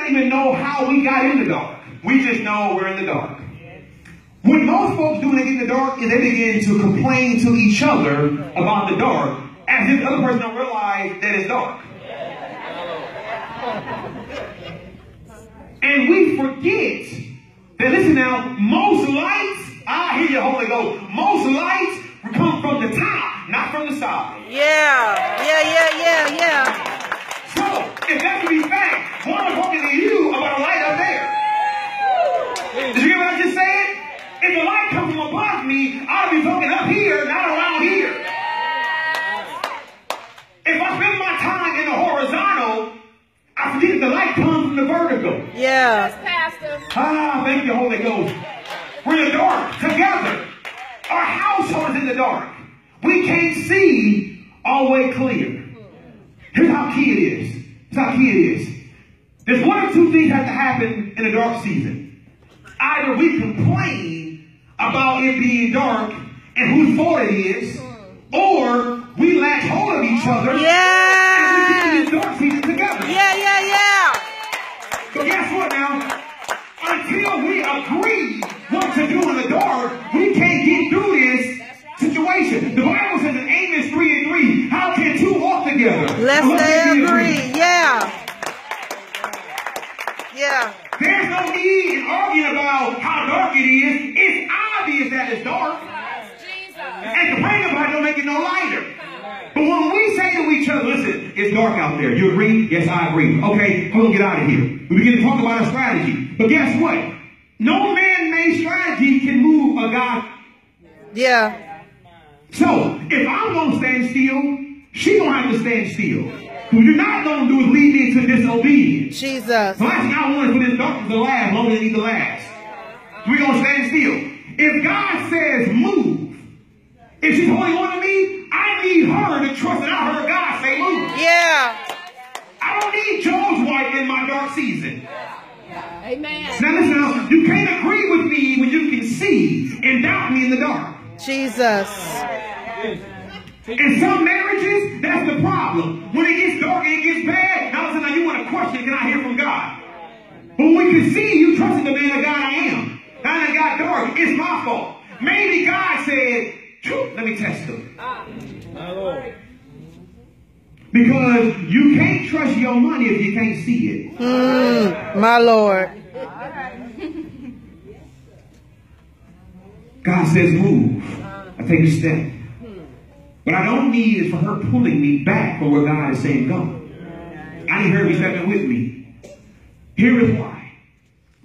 don't even know how we got in the dark. We just know we're in the dark. What most folks do when they get in the dark is they begin to complain to each other about the dark, as if the other person don't realize that it's dark. And we forget that, listen now, most lights, I hear you, Holy Ghost, most lights come from the top, not from the side. Yeah, yeah, yeah, yeah, yeah. So, if that can be fact, why am I talking to you about a light up there? Did you hear what I just said? If the light comes from above me, I'll be talking up here, not around here. If I spend my time in the horizontal, I forget the light comes from the vertical. Yeah. Pastor. Ah, thank you, Holy Ghost. We're in the dark together. Our household is in the dark. We can't see all the way clear. Here's how key it is. Here's how key it is. There's one or two things have to happen in a dark season. Either we complain about it being dark and whose fault it is, or we latch hold of each other Yeah. Agree what to do in the dark, we can't get through this situation. The Bible says in Amos 3 and 3, how can two walk together? Let's they agree. Yeah. Yeah. There's no need in arguing about how dark it is. It's obvious that it's dark. Jesus. And complaining about it don't make it no lighter. But when we say to each other, listen, it's dark out there. You agree? Yes, I agree. Okay, we're going to get out of here. We begin to talk about a strategy. But guess what? No man-made strategy can move a God. Yeah. So, if I'm going to stand still, she going to have to stand still. What you're not going to do is lead me into disobedience. Jesus. So that's not I wanted for this darkness to last longer than it need to last. We're going to stand still. If God says move, if she's holding on to me, I need her to trust that I heard God say move. Yeah. I don't need Job's wife in my dark season. Amen. Now listen, now, you can't agree with me when you can see and doubt me in the dark. Jesus. In some marriages, that's the problem. When it gets dark and it gets bad, now listen, now you want to question, can I hear from God? But when we can see you trusting the man of God I am. Now that got dark, it's my fault. Maybe God said, let me test him. Because you can't trust your money if you can't see it. Mm, my Lord. God says move. I take a step. What I don't need is for her pulling me back from where God is saying go. I need her to be stepping with me. Here is why.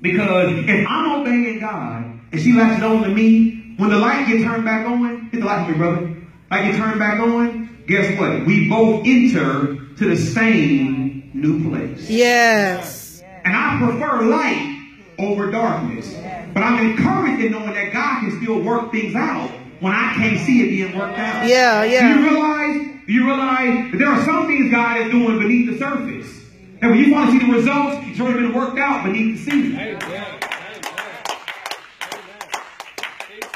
Because if I'm obeying God and she latches on to me, when the light gets turned back on, hit the light for me, brother. Light get turned back on, guess what? We both enter to the same new place. Yes. And I prefer light over darkness. But I'm encouraged in knowing that God can still work things out when I can't see it being worked out. Yeah, Do you realize? Do you realize that there are some things God is doing beneath the surface? And when you want to see the results, it's already been worked out beneath the scene.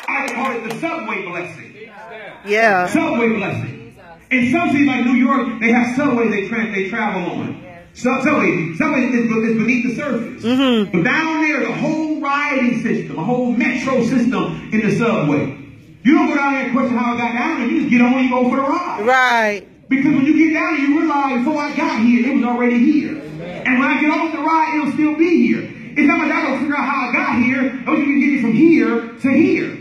I call it the subway blessing. Yeah. Subway blessing. In some cities like New York, they have subways they, tra- they travel on. So, subway, subway is, is beneath the surface. Mm-hmm. But down there, the whole riding system, a whole metro system in the subway. You don't go down there and question how I got down there. You just get on and you go for the ride. Right. Because when you get down there, you realize before I got here, it was already here. And when I get off the ride, it'll still be here. It's not like I gotta figure out how I got here. I wish you can get it from here to here.